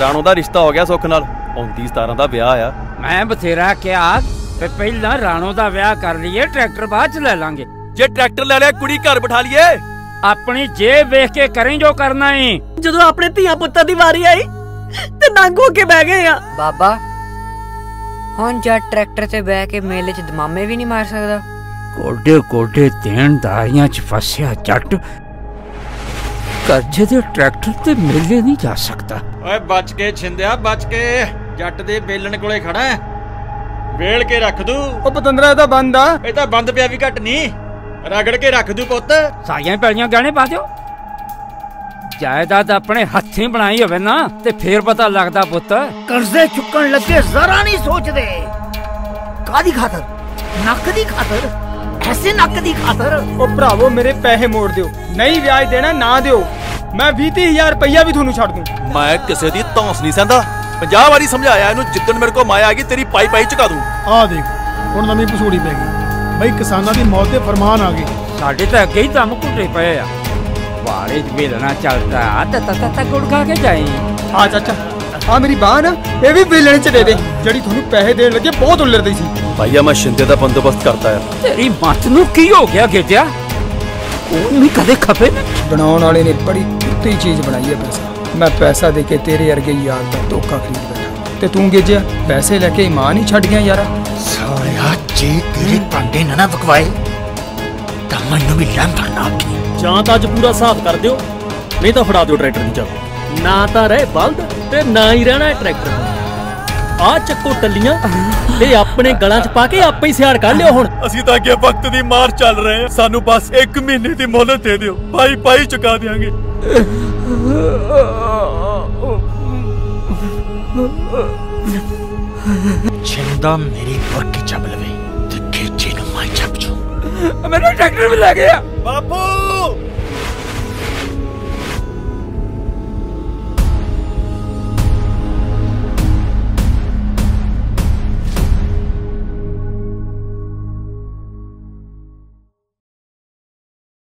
ਰਾਣੋ ਦਾ ਰਿਸ਼ਤਾ ਹੋ ਗਿਆ ਸੁੱਖ ਨਾਲ। 29 17 ਦਾ ਵਿਆਹ ਆ। ਮੈਂ ਬਥੇਰਾ ਕਿਹਾ ਤੇ ਪਹਿਲਾਂ ਰਾਣੋ ਦਾ ਵਿਆਹ ਕਰ ਲਈਏ ਟਰੈਕਟਰ ਬਾਅਦ ਚ ਲੈ ਲਾਂਗੇ। ਜੇ ਟਰੈਕਟਰ ਲੈ ਲਿਆ ਕੁੜੀ ਘਰ ਬਿਠਾ ਲਈਏ। ਆਪਣੀ ਜੇਬ ਵੇਖ ਕੇ ਕਰੀਂ ਜੋ ਕਰਨਾ ਈ। ਜਦੋਂ ਆਪਣੇ ਧੀਆ ਪੁੱਤਾਂ ਦੀ ਵਾਰੀ ਆਈ ਤੇ ਨੰਗ ਹੋ ਕੇ ਬਹਿ ਗਏ ਆ। ਬਾਬਾ ਹੁਣ ਜੱਟ ਟਰੈਕਟਰ ਤੇ ਬਹਿ ਕੇ ਮੇਲੇ 'ਚ ਦਮਾਮੇ ਵੀ ਨਹੀਂ ਮਾਰ ਸਕਦਾ। ਕੋਡੇ ਕੋਡੇ ਦੇਣ ਦਾਰੀਆਂ ਚ ਫਸਿਆ ਜੱਟ। ਕਰਜ਼ੇ ਦੇ ਟਰੈਕਟਰ ਤੇ ਮੇਲੇ ਨਹੀਂ ਜਾ ਸਕਦਾ। ਓਏ ਬਚ ਕੇ ਛਿੰਦਿਆ ਬਚ ਕੇ। ਜੱਟ ਦੇ ਬੇਲਣ ਕੋਲੇ ਖੜਾ ਹੈ। ਵੇਲ ਕੇ ਰੱਖ ਦੂ। ਉਹ ਪਤੰਦਰਾ ਇਹ ਤਾਂ ਬੰਦ ਆ। ਇਹ ਤਾਂ ਬੰਦ ਪਿਆ ਵੀ ਘਟ ਨਹੀਂ ਰਗੜ ਕੇ ਰੱਖ ਦੂ ਪੁੱਤ। ਸਾਰੀਆਂ ਪੈਲੀਆਂ ਗਹਿਣੇ ਪਾ ਦਿਓ। ਜਾਇਦਾਦ ਆਪਣੇ ਹੱਥੀਂ ਬਣਾਈ ਹੋਵੇ ਨਾ ਤੇ ਫੇਰ ਪਤਾ ਲੱਗਦਾ ਪੁੱਤ। ਕਰਜ਼ੇ ਚੁੱਕਣ ਲੱਗੇ ਜ਼ਰਾ ਨਹੀਂ ਸੋਚਦੇ। ਕਾਦੀ ਖਾਤਰ? ਨੱਕ ਦੀ ਖਾਤਰ? ਐਸੇ ਨੱਕ ਦੀ ਖਾਤਰ। ਉਹ ਭਰਾਵੋ ਮੇਰੇ ਪੈਸੇ ਮੋੜ ਦਿਓ। ਨਹੀਂ ਵਿਆਜ ਦੇਣਾ ਨਾ ਦਿਓ। ਮੈਂ 20000 ਰੁਪਈਆ ਵੀ ਤੁਹਾਨੂੰ ਛੱਡ ਦੂੰ। ਮੈਂ ਕਿਸੇ ਦੀ ਧੌਂਸ ਨਹੀਂ ਸਹਿੰਦਾ। 50 ਵਾਰੀ ਸਮਝਾਇਆ ਇਹਨੂੰ ਜਿੱਦਣ ਮੇਰੇ ਕੋ ਮਾਇਆ ਆ ਗਈ ਤੇਰੀ ਪਾਈ ਪਾਈ ਚੁਕਾ ਦੂੰ। ਆ ਦੇਖ ਹੁਣ ਨਵੀਂ ਪਸੂੜੀ ਪੈ ਗਈ। ਬਈ ਕਿਸਾਨਾਂ ਦੀ ਮੌਤ ਦੇ ਫਰਮਾਨ ਆ ਗਏ। ਸਾਡੇ ਤਾਂ ਅੱਗੇ ਹੀ ਦਮ ਘੁੱਟੇ ਪਏ ਆ। ਵਾੜੇ ਚ ਵੇਲਣਾ ਚੱਲਦਾ ਤਾ ਤਾ ਤਾ ਤਾ ਗੁੜ ਖਾ ਕੇ ਜਾਈ। ਆ ਚਾਚਾ। ਆ ਮੇਰੀ ਬਾਹ ਨਾ ਇਹ ਵੀ ਵੇਲਣੇ ਚ ਦੇ ਦੇ ਜਿਹੜੀ ਤੁਹਾਨੂੰ ਪੈਸੇ ਦੇਣ ਲੱਗੇ ਬਹੁਤ ਉਲਰਦੀ ਸੀ। ਭਾਈਆ ਮੈਂ ਸ਼ਿੰਦੇ ਦਾ ਬੰਦੋਬਸਤ ਕਰਤਾ ਆ। ਤੇਰੀ ਮੱਤ ਨੂੰ ਕੀ ਹੋ ਗਿਆ ਗੇਜਿਆ ਉਹ ਨਹੀਂ ਕਦੇ ਖਪੇ? ਬਣਾਉਣ ਵਾਲੇ ਨੇ ਬੜੀ ਕੁੱਤੀ ਚੀਜ਼ ਬਣਾਈ ਹੈ ਪੈਸਾ। ਮੈਂ ਪੈਸਾ ਦੇ ਕੇ ਤੇਰੇ ਵਰਗੇ ਯਾਰ ਦਾ ਧੋਖਾ ਖਰੀਦ ਬੈਠਾ। ਤੇ ਤੂੰ ਗੇਜਿਆ ਪੈਸੇ ਲੈ ਕੇ ਇਮਾਨ ਹੀ ਛੱਡ ਗਿਆ ਯਾਰਾ? ਸਾਲਿਆ ਜੇ ਤੇਰੇ ਭਾਂਡੇ ਨਾ ਨਾ ਵਕਵਾਏ ਤਾਂ ਮੈਨੂੰ ਵੀ ਲੰਘ ਨਾ ਜਾਂ ਤਾਂ ਅੱਜ ਪੂਰਾ ਹਿਸਾਬ ਕਰ ਦਿਓ ਨਹੀਂ ਤਾਂ ਫੜਾ ਦਿਓ ਟਰੈਕਟਰ ਦੀ ਚਾਬੀ। ਨਾ ਤਾਂ ਰਹੇ ਬਲਦ ਤੇ ਨਾ ਹੀ ਰਹਿਣਾ ਹੈ ਟਰੈਕਟਰ। ਆ ਚੱਕੋ ਟੱਲੀਆਂ ਤੇ ਆਪਣੇ ਗਲਾਂ 'ਚ ਪਾ ਕੇ ਆਪੇ ਹੀ ਸਿਆੜ ਕੱਢ ਲਿਓ ਹੁਣ। ਅਸੀਂ ਤਾਂ ਅੱਗੇ ਵਕਤ ਦੀ ਮਾਰ ਚੱਲ ਰਹੇ ਹਾਂ। ਸਾਨੂੰ ਬਸ 1 ਮਹੀਨੇ ਦੀ ਮੋਹਲਤ ਦੇ ਦਿਓ। ਪਾਈ ਪਾਈ ਚੁਕਾ ਦੇਾਂਗੇ ਛਿੰਦਾ ਮੇਰੀ ਬੁਰਕੀ ਚੱਬ ਲਵੇ ਤੇ ਖੇਚੇ ਨੂੰ ਮੈਂ ਚੱਬ ਜੂ। ਮੈਨੂੰ ਟਰੈਕਟਰ ਵੀ ਲੈ ਗਿਆ ਬਾਪੂ!